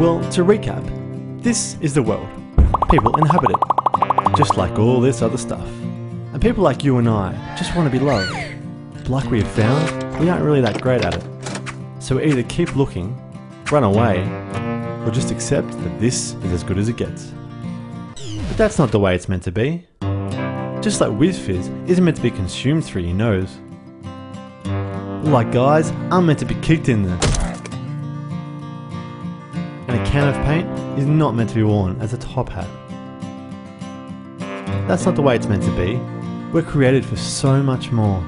Well, to recap, this is the world. People inhabit it, just like all this other stuff. And people like you and I just want to be loved. But like we have found, we aren't really that great at it. So we either keep looking, run away, or just accept that this is as good as it gets. But that's not the way it's meant to be. Just like Wizz Fizz isn't meant to be consumed through your nose. Like guys, I'm meant to be kicked in the can of paint is not meant to be worn as a top hat. That's not the way it's meant to be. We're created for so much more.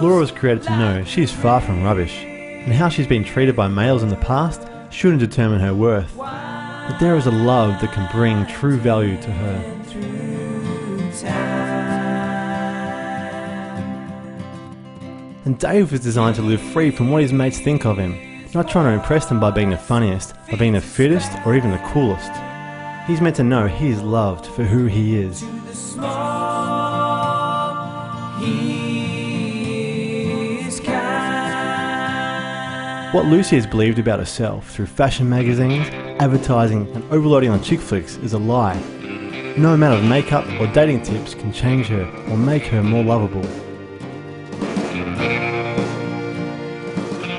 Laura was created to know she is far from rubbish, and how she's been treated by males in the past shouldn't determine her worth. But there is a love that can bring true value to her. And Dave was designed to live free from what his mates think of him, not trying to impress them by being the funniest, by being the fittest, or even the coolest. He's meant to know he is loved for who he is. What Lucy has believed about herself through fashion magazines, advertising, and overloading on chick flicks is a lie. No amount of makeup or dating tips can change her or make her more lovable.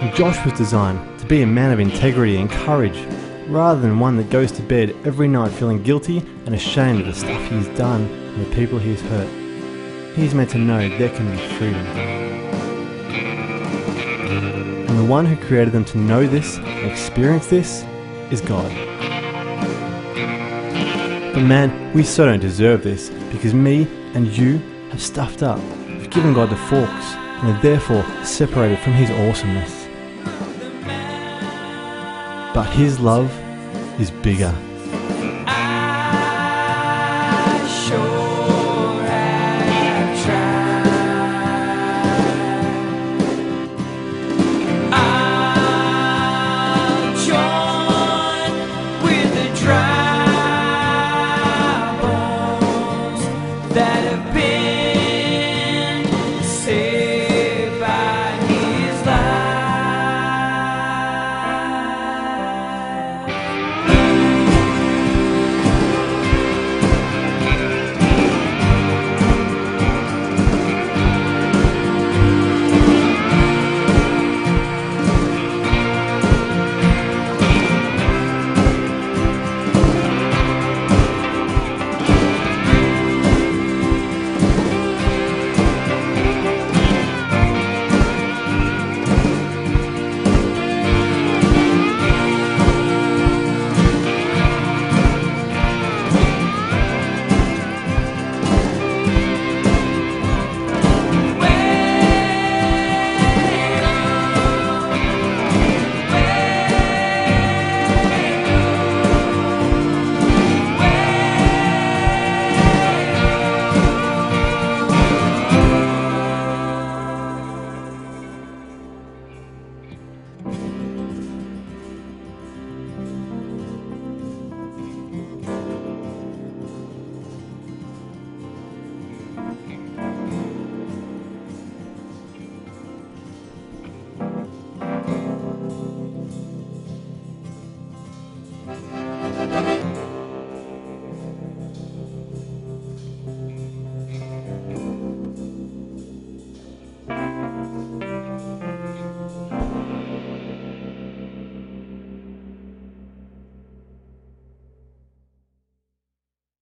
Josh was designed to be a man of integrity and courage, rather than one that goes to bed every night feeling guilty and ashamed of the stuff he's done and the people he's hurt. He's meant to know there can be freedom. And the one who created them to know this and experience this is God. But man, we so don't deserve this because me and you have stuffed up. We've given God the forks and are therefore separated from His awesomeness. But His love is bigger.